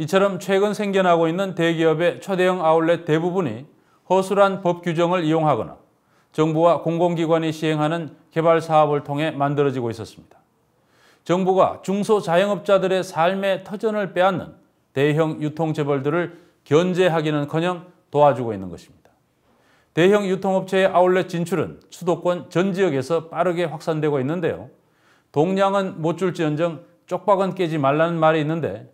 이처럼 최근 생겨나고 있는 대기업의 초대형 아울렛 대부분이 허술한 법 규정을 이용하거나 정부와 공공기관이 시행하는 개발 사업을 통해 만들어지고 있었습니다. 정부가 중소자영업자들의 삶의 터전을 빼앗는 대형 유통재벌들을 견제하기는커녕 도와주고 있는 것입니다. 대형 유통업체의 아울렛 진출은 수도권 전 지역에서 빠르게 확산되고 있는데요. 동량은 못 줄지언정 쪽박은 깨지 말라는 말이 있는데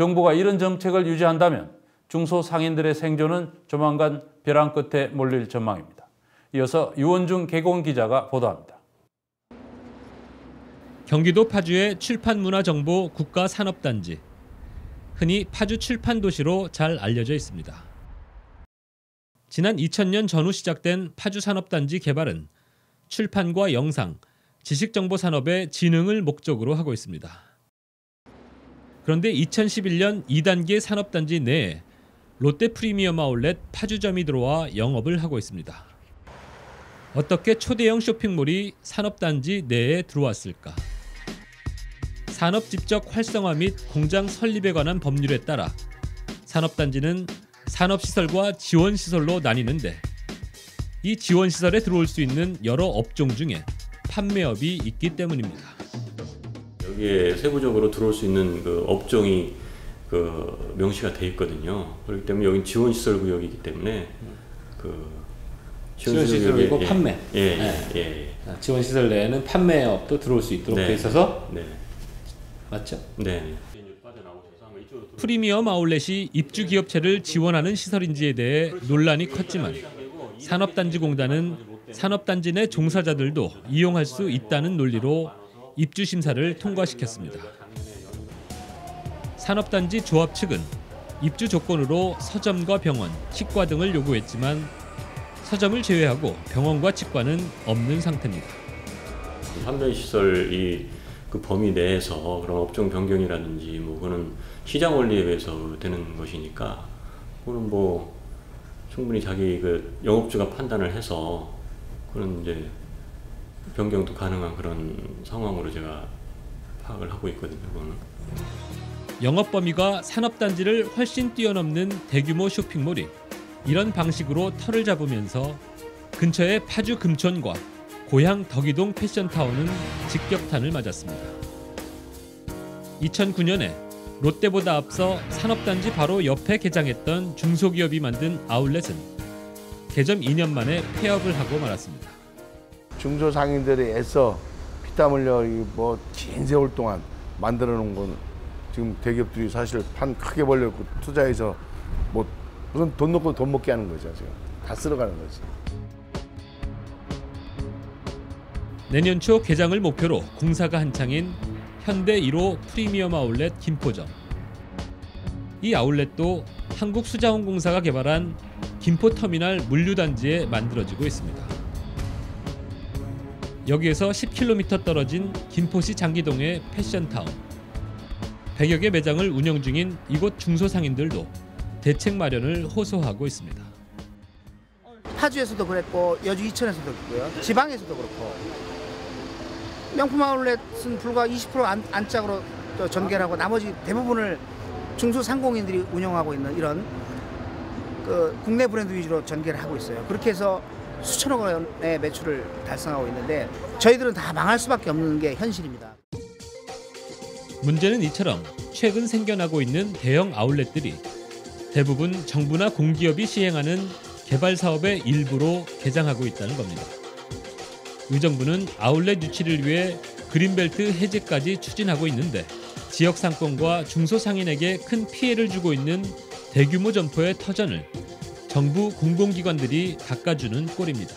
정부가 이런 정책을 유지한다면 중소상인들의 생존은 조만간 벼랑 끝에 몰릴 전망입니다. 이어서 유원중 개공 기자가 보도합니다. 경기도 파주의 출판문화정보 국가산업단지 흔히 파주 출판도시로 잘 알려져 있습니다. 지난 2000년 전후 시작된 파주 산업단지 개발은 출판과 영상, 지식정보 산업의 진흥을 목적으로 하고 있습니다. 그런데 2011년 2단계 산업단지 내에 롯데 프리미엄 아울렛 파주점이 들어와 영업을 하고 있습니다. 어떻게 초대형 쇼핑몰이 산업단지 내에 들어왔을까? 산업 집적 활성화 및 공장 설립에 관한 법률에 따라 산업단지는 산업시설과 지원시설로 나뉘는데 이 지원시설에 들어올 수 있는 여러 업종 중에 판매업이 있기 때문입니다. 여기에 세부적으로 들어올 수 있는 그 업종이 그 명시가 돼 있거든요. 그렇기 때문에 여기 지원 시설 구역이기 때문에 그 지원 시설이고 예, 판매. 예, 네. 예, 예. 지원 시설 내에는 판매업도 들어올 수 있도록 네. 돼 있어서 네. 맞죠? 네. 프리미엄 아울렛이 입주 기업체를 지원하는 시설인지에 대해 논란이 컸지만 산업단지공단은 산업단지 내 종사자들도 이용할 수 있다는 논리로 입주 심사를 통과시켰습니다. 산업단지 조합 측은 입주 조건으로 서점과 병원, 치과 등을 요구했지만 서점을 제외하고 병원과 치과는 없는 상태입니다. 판매 시설이 그 범위 내에서 그런 업종 변경이라든지 뭐 그는 시장 원리에 의해서 되는 것이니까 그거는 뭐 충분히 자기 그 영업주가 판단을 해서 그런 이제 변경도 가능한 그런 상황으로 제가 파악을 하고 있거든요. 그거는. 영업 범위가 산업단지를 훨씬 뛰어넘는 대규모 쇼핑몰이 이런 방식으로 털을 잡으면서 근처의 파주 금천과 고향 덕이동 패션타운은 직격탄을 맞았습니다. 2009년에 롯데보다 앞서 산업단지 바로 옆에 개장했던 중소기업이 만든 아울렛은 개점 2년 만에 폐업을 하고 말았습니다. 중소상인들이 애써 피땀 흘려 뭐긴 세월 동안 만들어 놓은 건 지금 대기업들이 사실 판 크게 벌려고 투자해서 뭐 무슨 돈 넣고 돈 먹게 하는 거죠 지금 다 쓸어가는 거지. 내년 초 개장을 목표로 공사가 한창인 현대 1호 프리미엄 아울렛 김포점. 이 아울렛도 한국수자원공사가 개발한 김포터미널 물류단지에 만들어지고 있습니다. 여기에서 10km 떨어진 김포시 장기동의 패션타운. 100여 개 매장을 운영 중인 이곳 중소상인들도 대책 마련을 호소하고 있습니다. 파주에서도 그랬고 여주 이천에서도 그렇고요. 지방에서도 그렇고 명품 아울렛은 불과 20% 안, 안짝으로 전개를 하고 나머지 대부분을 중소상공인들이 운영하고 있는 이런 그 국내 브랜드 위주로 전개를 하고 있어요. 그렇게 해서 수천억 원의 매출을 달성하고 있는데 저희들은 다 망할 수밖에 없는 게 현실입니다. 문제는 이처럼 최근 생겨나고 있는 대형 아울렛들이 대부분 정부나 공기업이 시행하는 개발 사업의 일부로 개장하고 있다는 겁니다. 의정부는 아울렛 유치를 위해 그린벨트 해제까지 추진하고 있는데 지역 상권과 중소상인에게 큰 피해를 주고 있는 대규모 점포의 터전을 정부 공공기관들이 닦아주는 꼴입니다.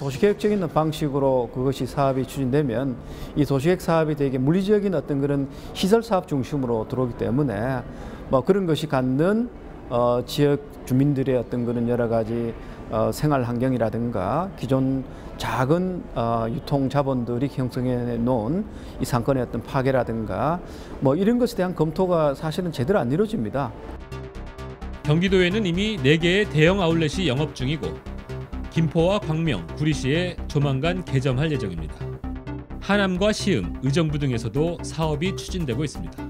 도시계획적인 방식으로 그것이 사업이 추진되면 이 도시계획 사업이 되게 물리적인 어떤 그런 시설 사업 중심으로 들어오기 때문에 뭐 그런 것이 갖는 어, 지역 주민들의 어떤 그런 여러 가지 어, 생활 환경이라든가 기존 작은 어, 유통 자본들이 형성해 놓은 이 상권의 어떤 파괴라든가 뭐 이런 것에 대한 검토가 사실은 제대로 안 이루어집니다. 경기도에는 이미 4개의 대형 아울렛이 영업 중이고 김포와 광명, 구리시에 조만간 개점할 예정입니다. 하남과 시흥, 의정부 등에서도 사업이 추진되고 있습니다.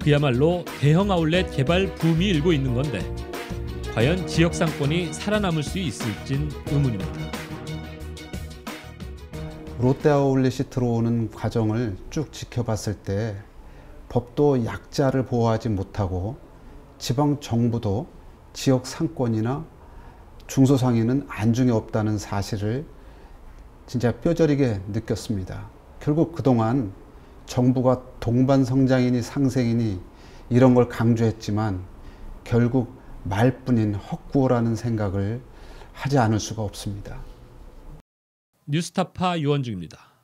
그야말로 대형 아울렛 개발 붐이 일고 있는 건데 과연 지역 상권이 살아남을 수 있을진 의문입니다. 롯데 아울렛이 들어오는 과정을 쭉 지켜봤을 때 법도 약자를 보호하지 못하고 지방 정부도 지역 상권이나 중소상인은 안중에 없다는 사실을 진짜 뼈저리게 느꼈습니다. 결국 그동안 정부가 동반 성장이니 상생이니 이런 걸 강조했지만 결국 말뿐인 헛구호라는 생각을 하지 않을 수가 없습니다. 뉴스타파 유원중입니다.